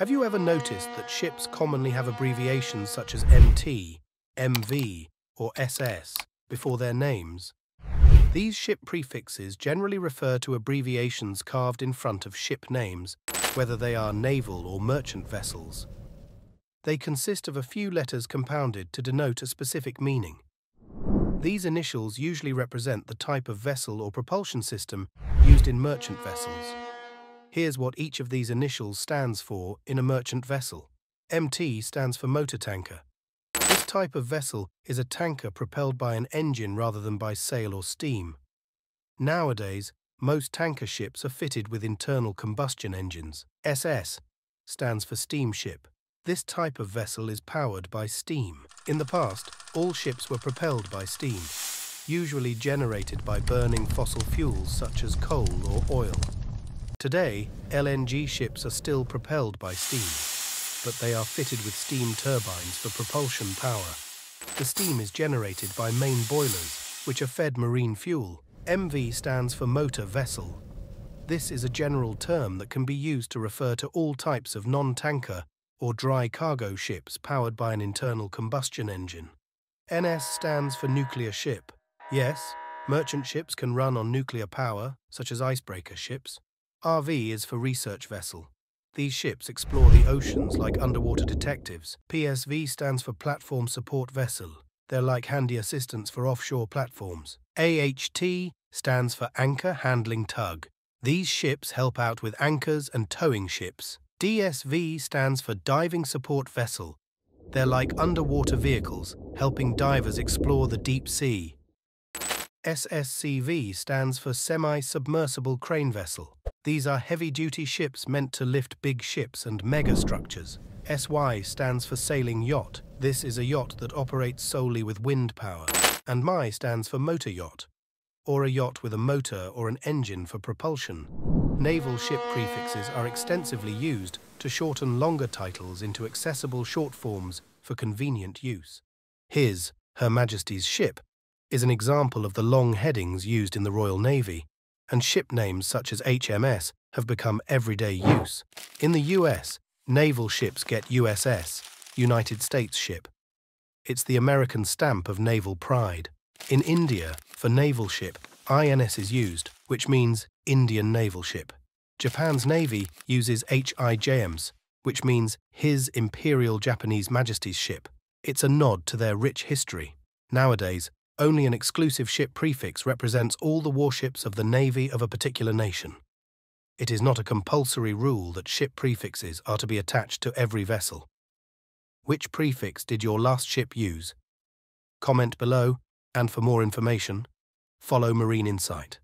Have you ever noticed that ships commonly have abbreviations such as MT, MV, or SS before their names? These ship prefixes generally refer to abbreviations carved in front of ship names, whether they are naval or merchant vessels. They consist of a few letters compounded to denote a specific meaning. These initials usually represent the type of vessel or propulsion system used in merchant vessels. Here's what each of these initials stands for in a merchant vessel. MT stands for motor tanker. This type of vessel is a tanker propelled by an engine rather than by sail or steam. Nowadays, most tanker ships are fitted with internal combustion engines. SS stands for steamship. This type of vessel is powered by steam. In the past, all ships were propelled by steam, usually generated by burning fossil fuels such as coal or oil. Today, LNG ships are still propelled by steam, but they are fitted with steam turbines for propulsion power. The steam is generated by main boilers, which are fed marine fuel. MV stands for motor vessel. This is a general term that can be used to refer to all types of non-tanker or dry cargo ships powered by an internal combustion engine. NS stands for nuclear ship. Yes, merchant ships can run on nuclear power, such as icebreaker ships. RV is for research vessel. These ships explore the oceans like underwater detectives. PSV stands for platform support vessel. They're like handy assistants for offshore platforms. AHT stands for anchor handling tug. These ships help out with anchors and towing ships. DSV stands for Diving Support Vessel. They're like underwater vehicles, helping divers explore the deep sea. SSCV stands for Semi-Submersible Crane Vessel. These are heavy-duty ships meant to lift big ships and mega structures. SY stands for Sailing Yacht. This is a yacht that operates solely with wind power. And MY stands for Motor Yacht, or a yacht with a motor or an engine for propulsion naval ship prefixes are extensively used to shorten longer titles into accessible short forms for convenient use. His, Her Majesty's ship, is an example of the long headings used in the Royal Navy, and ship names such as HMS have become everyday use. In the US, naval ships get USS, United States ship. It's the American stamp of naval pride. In India, for naval ship, INS is used, which means Indian naval ship. Japan's navy uses HIJMS, which means His Imperial Japanese Majesty's ship. It's a nod to their rich history. Nowadays, only an exclusive ship prefix represents all the warships of the navy of a particular nation. It is not a compulsory rule that ship prefixes are to be attached to every vessel. Which prefix did your last ship use? Comment below, and for more information, follow Marine Insight.